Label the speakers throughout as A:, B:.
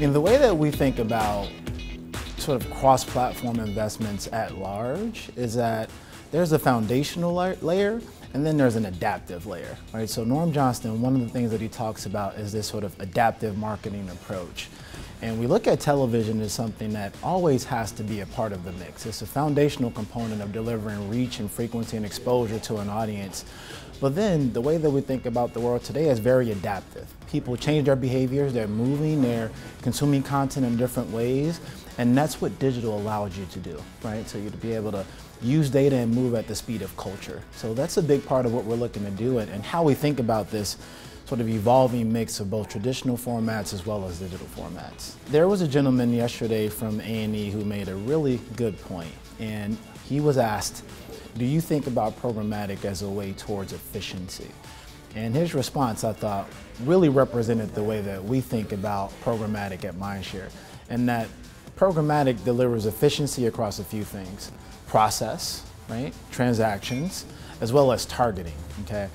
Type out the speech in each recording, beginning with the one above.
A: Mean, the way that we think about sort of cross-platform investments at large is that there's a foundational layer and then there's an adaptive layer, right? So Norm Johnston, one of the things that he talks about is this sort of adaptive marketing approach. And we look at television as something that always has to be a part of the mix. It's a foundational component of delivering reach and frequency and exposure to an audience. But then the way that we think about the world today is very adaptive. People change their behaviors, they're moving, they're consuming content in different ways, and that's what digital allows you to do, right? So you to be able to use data and move at the speed of culture. So that's a big part of what we're looking to do and, and how we think about this sort of evolving mix of both traditional formats as well as digital formats. There was a gentleman yesterday from A&E who made a really good point, and he was asked, do you think about programmatic as a way towards efficiency? And his response, I thought, really represented the way that we think about programmatic at Mindshare, and that programmatic delivers efficiency across a few things. Process, right, transactions, as well as targeting, okay?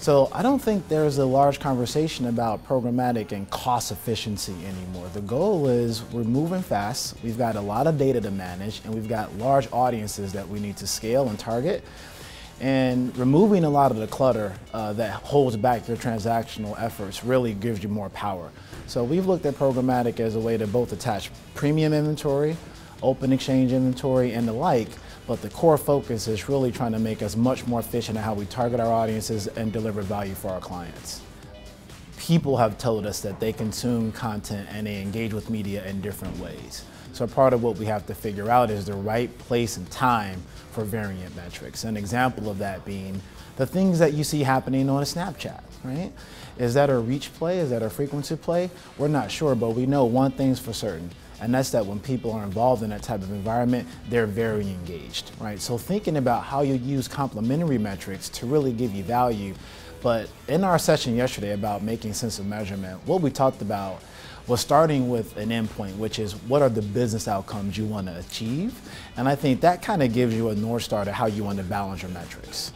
A: So I don't think there's a large conversation about programmatic and cost efficiency anymore. The goal is we're moving fast, we've got a lot of data to manage, and we've got large audiences that we need to scale and target. And removing a lot of the clutter uh, that holds back your transactional efforts really gives you more power. So we've looked at programmatic as a way to both attach premium inventory, open exchange inventory, and the like, but the core focus is really trying to make us much more efficient in how we target our audiences and deliver value for our clients. People have told us that they consume content and they engage with media in different ways. So part of what we have to figure out is the right place and time for variant metrics. An example of that being the things that you see happening on a Snapchat, right? Is that a reach play? Is that a frequency play? We're not sure, but we know one thing's for certain and that's that when people are involved in that type of environment, they're very engaged, right? So thinking about how you use complementary metrics to really give you value. But in our session yesterday about making sense of measurement, what we talked about was starting with an endpoint, which is what are the business outcomes you want to achieve? And I think that kind of gives you a North Star to how you want to balance your metrics.